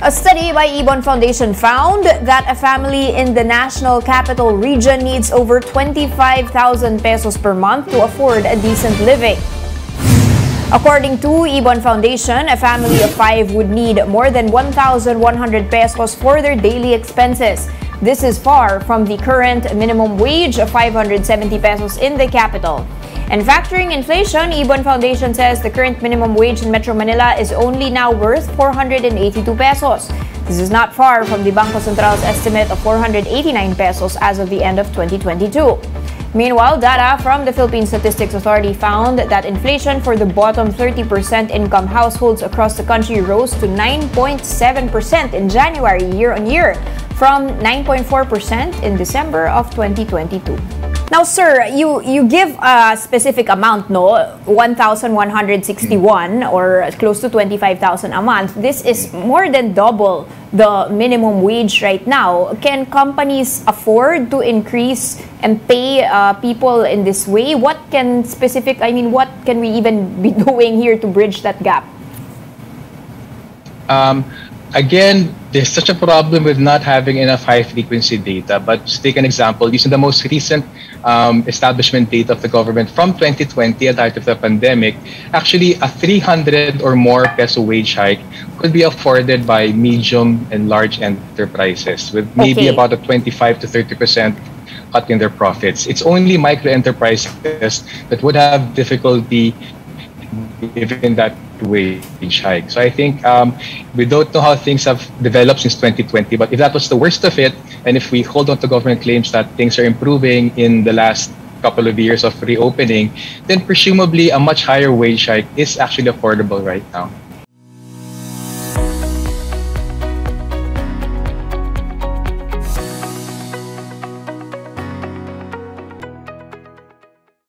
A study by Ibon Foundation found that a family in the National Capital Region needs over 25,000 pesos per month to afford a decent living. According to Ibon Foundation, a family of five would need more than 1,100 pesos for their daily expenses. This is far from the current minimum wage of 570 pesos in the capital. And factoring inflation, Ibon Foundation says the current minimum wage in Metro Manila is only now worth 482 pesos. This is not far from the Bangko Sentral's estimate of 489 pesos as of the end of 2022. Meanwhile, data from the Philippine Statistics Authority found that inflation for the bottom 30% income households across the country rose to 9.7% in January year on year from 9.4% in December of 2022. Now, sir, you you give a specific amount, no? 1,161 or close to 25,000 a month. This is more than double the minimum wage right now. Can companies afford to increase and pay uh, people in this way? What can specific, I mean, what can we even be doing here to bridge that gap? Um, again, there's such a problem with not having enough high frequency data. But to take an example, using the most recent um, establishment data of the government from 2020 at the height of the pandemic, actually a 300 or more peso wage hike could be afforded by medium and large enterprises with maybe okay. about a 25 to 30 percent cut in their profits. It's only micro enterprises that would have difficulty given that wage hike. So I think um, we don't know how things have developed since 2020, but if that was the worst of it, and if we hold on to government claims that things are improving in the last couple of years of reopening, then presumably a much higher wage hike is actually affordable right now.